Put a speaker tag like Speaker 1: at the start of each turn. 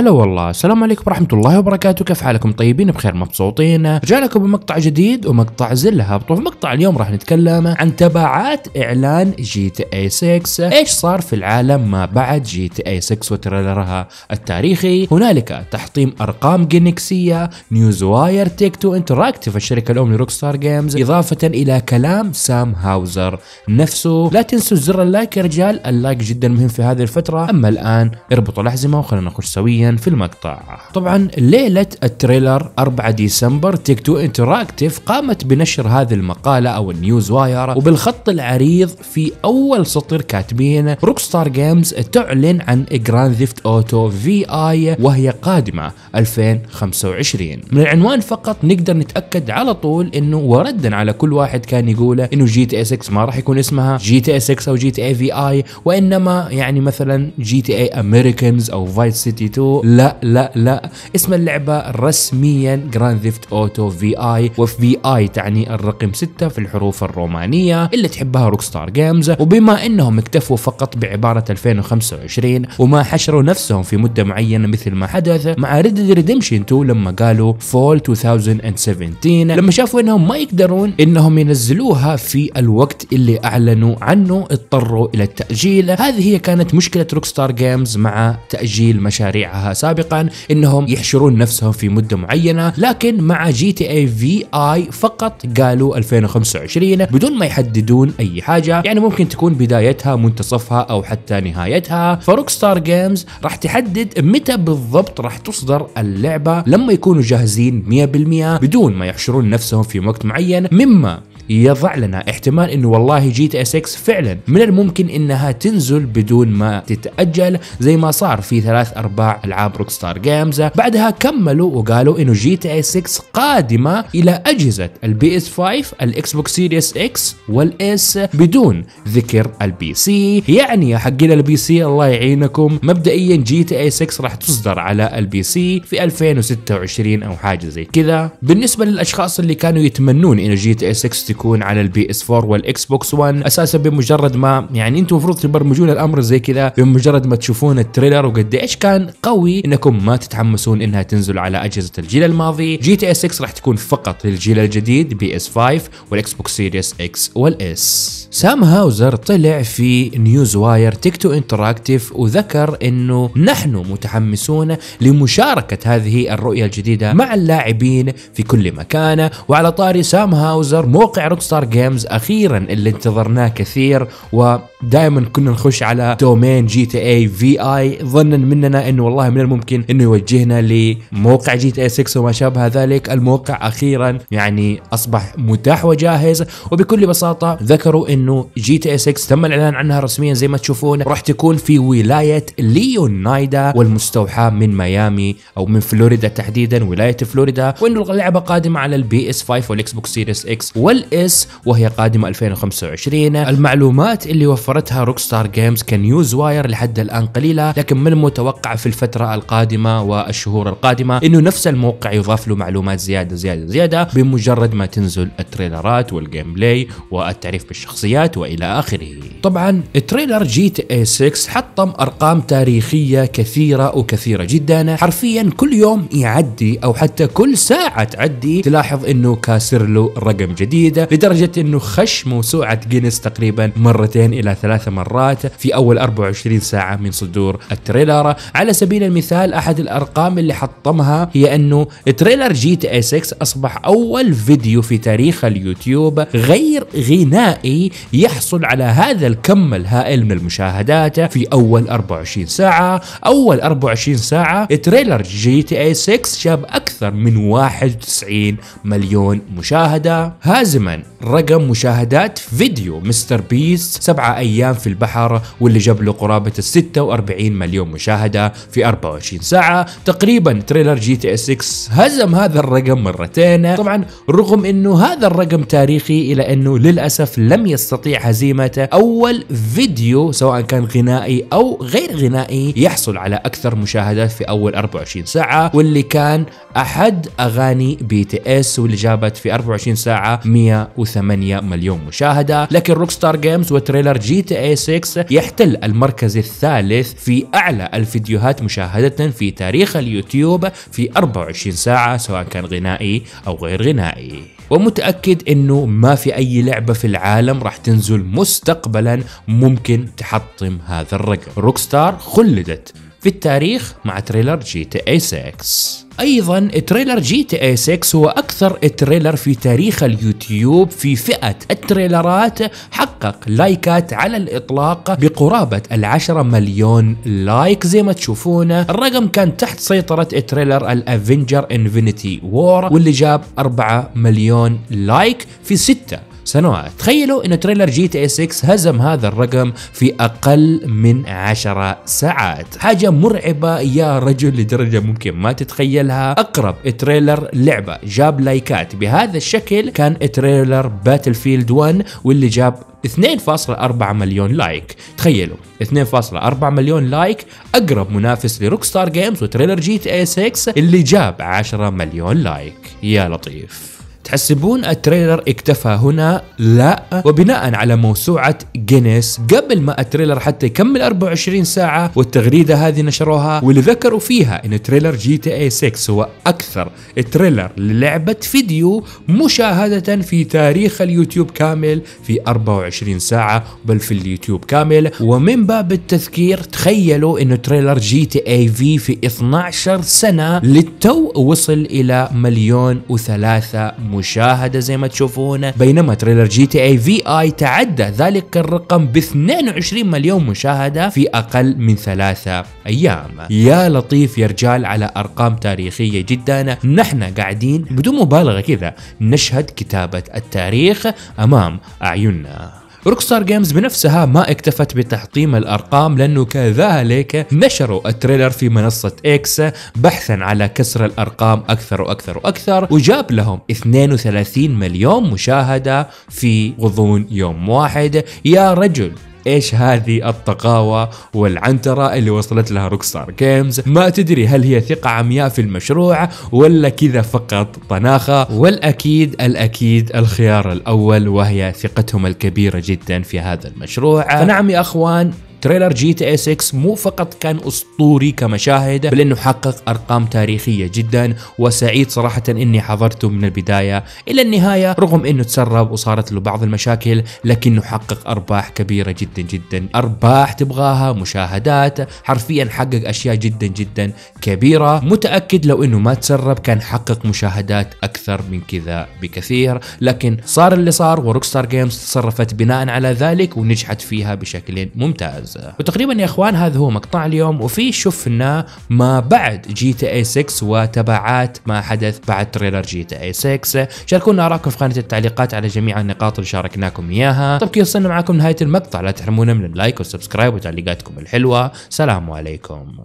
Speaker 1: هلا والله. السلام عليكم ورحمة الله وبركاته. كيف حالكم طيبين؟ بخير مبسوطين. رجع لكم بمقطع جديد ومقطع زل هبط وفي مقطع اليوم راح نتكلم عن تبعات إعلان GTA 6 إيش صار في العالم ما بعد GTA 6 و trailer ها التاريخي؟ هنالك تحطيم أرقام غينيسية Newswire Take-Two Interactive الشركة الام ل Rockstar Games إضافة إلى كلام سام هاوزر نفسه. لا تنسوا زر ال like يا رجال. ال like جدا مهم في هذه الفترة. أما الآن اربطوا الأحزمة وخلينا نخش سويا. في المقطع. طبعا ليلة ال trailer 4 ديسمبر Take-Two Interactive قامت بنشر هذه المقالة أو ال Newswire وبالخط العريض في أول سطر كاتبين Rockstar Games تعلن عن Grand Theft Auto VI وهي قادمة 2025 من العنوان فقط نقدر نتأكد على طول إنه وردا على كل واحد كان يقوله إنه GTA 6 ما راح يكون اسمها جي تي اي 6 أو جي تي اي في اي وإنما يعني مثلا GTA Americas أو Vice City 2 لا لا لا. اسم اللعبة رسميا Grand Theft Auto VI و VI تعني الرقم 6 في الحروف الرومانية اللي تحبها Rockstar Games وبما إنهم اكتفوا فقط بعبارة 2025 وما حشروا نفسهم في مدة معينة مثل ما حدث مع Red Redemption 2 لما قالوا Fall 2017 لما شافوا إنهم ما يقدرون إنهم ينزلوها في الوقت اللي أعلنوا عنه اضطروا إلى التأجيل. هذه هي كانت مشكلة Rockstar Games مع تأجيل مشاريعها. سابقا إنهم يحشرون نفسهم في مدة معينة لكن مع GTA VI فقط قالوا 2025 بدون ما يحددون أي حاجة. يعني ممكن تكون بدايتها منتصفها أو حتى نهايتها. ف Rockstar Games راح تحدد متى بالضبط راح تصدر اللعبة. لما يكونوا جاهزين 100% بدون ما يحشرون نفسهم في وقت معين مما يضع لنا احتمال إنه والله GTA 6 فعلا. من الممكن إنها تنزل بدون ما تتأجل زي ما صار في ثلاث أرباع ألعاب Rockstar Games. بعدها كملوا وقالوا إنه GTA 6 قادمة إلى أجهزة ال PS 5 ال Xbox Series X وال S بدون ذكر ال PC. يعني يا حقين ال PC الله يعينكم. مبدئيا GTA 6 راح تصدر على ال PC في 2026 أو حاجة زي كذا. بالنسبة للأشخاص اللي كانوا يتمنون إنه GTA 6 تكون على ال PS 4 وال Xbox 1 أساسا بمجرد ما يعني أنتم المفروض تبرمجون الأمر زي كذا بمجرد ما تشوفون ال trailer وقد إيش كان قوي إنكم ما تتحمسون إنها تنزل على أجهزة الجيل الماضي. GTA 6 راح تكون فقط للجيل الجديد PS 5 وال Xbox Series X وال S سام هاوزر طلع في Newswire Take-Two Interactive وذكر إنه نحن متحمسون لمشاركة هذه الرؤية الجديدة مع اللاعبين في كل مكان. وعلى طاري سام هاوزر موقع Rockstar Games أخيرا اللي انتظرناه كثير ودائما كنا نخش على domain GTA VI. ظنا مننا إنه والله من الممكن إنه يوجهنا لموقع GTA 6 وما شابه ذلك. الموقع أخيرا يعني أصبح متاح وجاهز. وبكل بساطة ذكروا إنه GTA 6 تم الإعلان عنها رسميا زي ما تشوفون. راح تكون في ولاية ليونايدا والمستوحاة من ميامي أو من فلوريدا تحديدا ولاية فلوريدا وإنه اللعبة قادمة على ال PS 5 وال Xbox Series X وال S وهي قادمة 2025 المعلومات اللي وفرتها Rockstar Games ك Newswire لحد الآن قليلة لكن من المتوقع في الفترة القادمة والشهور القادمة إنه نفس الموقع يضاف له معلومات زيادة زيادة زيادة بمجرد ما تنزل ال trailer ات وال gameplay والتعريف بالشخصيات وإلى آخره. طبعا trailer GTA 6 حطم أرقام تاريخية كثيرة وكثيرة جدا. حرفيا كل يوم يعدي أو حتى كل ساعة تعدي. تلاحظ إنه كاسر له رقم جديد لدرجة إنه خش موسوعه جينيس تقريبا مرتين إلى ثلاث مرات في أول 24 ساعة من صدور ال trailer. على سبيل المثال أحد الأرقام اللي حطمها هي أنه trailer GTA 6 أصبح أول فيديو في تاريخ اليوتيوب غير غنائي يحصل على هذا الكم الهائل من المشاهدات في أول 24 ساعة. أول 24 ساعة trailer GTA 6 جاب أكثر من 91 مليون مشاهدة. هازما رقم مشاهدات فيديو MrBeast سبعة أيام في البحر واللي جاب له قرابة ال 46 مليون مشاهدة في 24 ساعة. تقريبا trailer GTA 6 هزم هذا الرقم مرتين. طبعا رغم إنه هذا الرقم تاريخي إلى إنه للأسف لم يستطيع هزيمة أول فيديو سواء كان غنائي أو غير غنائي يحصل على أكثر مشاهدات في أول 24 ساعة واللي كان أحد أغاني BTS واللي جابت في 24 ساعة 100 108 مليون مشاهدة. لكن Rockstar Games و trailer GTA 6 يحتل المركز الثالث في أعلى الفيديوهات مشاهدة في تاريخ اليوتيوب في 24 ساعة سواء كان غنائي أو غير غنائي. ومتأكد إنه ما في أي لعبة في العالم راح تنزل مستقبلا ممكن تحطم هذا الرقم. Rockstar خلدت في التاريخ مع trailer GTA 6 أيضا trailer GTA 6 هو أكثر trailer في تاريخ اليوتيوب في فئة التريلرات حقق لايكات على الإطلاق بقرابة العشرة مليون like زي ما تشوفون. الرقم كان تحت سيطرة trailer ال Avengers Infinity War واللي جاب 4 مليون like في ستة سنوات. تخيلوا ان trailer GTA 6 هزم هذا الرقم في أقل من 10 ساعات. حاجة مرعبة يا رجل لدرجة ممكن ما تتخيلها. أقرب trailer لعبة جاب لايكات. بهذا الشكل كان trailer Battlefield 1 واللي جاب 2.4 مليون like. تخيلوا 2.4 مليون like أقرب منافس ل Rockstar Games و trailer GTA 6 اللي جاب 10 مليون like. يا لطيف. تحسبون ال trailer اكتفى هنا؟ لا وبناء على موسوعة جينيس قبل ما ال trailer حتى يكمل 24 ساعة والتغريدة هذه نشروها واللي ذكروا فيها إن trailer GTA 6 هو أكثر trailer للعبة فيديو مشاهدة في تاريخ اليوتيوب كامل في 24 ساعة بل في اليوتيوب كامل ومن باب التذكير تخيلوا انه trailer GTA V في 12 سنة للتو وصل إلى مليون وثلاثة مشاهدة زي ما تشوفون بينما trailer GTA VI تعدى ذلك الرقم ب 22 مليون مشاهدة في أقل من ثلاثة أيام. يا لطيف يا رجال على أرقام تاريخية جدا. نحن قاعدين بدون مبالغة كذا نشهد كتابة التاريخ أمام أعيننا. Rockstar Games بنفسها ما اكتفت بتحطيم الأرقام لأنه كذلك نشروا ال trailer في منصة إكس بحثا على كسر الأرقام أكثر وأكثر وأكثر وجاب لهم 32 مليون مشاهدة في غضون يوم واحد. يا رجل. إيش هذه الطقاوة والعنترة اللي وصلت لها Rockstar Games ما تدري هل هي ثقة عمياء في المشروع ولا كذا فقط طناخة؟ والأكيد الأكيد الخيار الأول وهي ثقتهم الكبيرة جدا في هذا المشروع. فنعم يا أخوان trailer GTA 6 مو فقط كان أسطوري كمشاهد بل إنه حقق أرقام تاريخية جدا وسعيد صراحة إني حضرته من البداية إلى النهاية رغم إنه تسرب وصارت له بعض المشاكل لكنه حقق أرباح كبيرة جدا جدا. أرباح تبغاها مشاهدات حرفيا حقق أشياء جدا جدا كبيرة. متأكد لو إنه ما تسرب كان حقق مشاهدات أكثر من كذا بكثير. لكن صار اللي صار و Rockstar Games تصرفت بناء على ذلك ونجحت فيها بشكل ممتاز. وتقريبا يا أخوان هذا هو مقطع اليوم وكيف شفنا ما بعد GTA 6 وتبعات ما حدث بعد trailer GTA 6 شاركونا آراءكم في خانه التعليقات على جميع النقاط اللي شاركناكم إياها. طب كي وصلنا معكم نهاية المقطع؟ لا تحرمونا من ال like وال subscribe وتعليقاتكم الحلوة. سلام عليكم.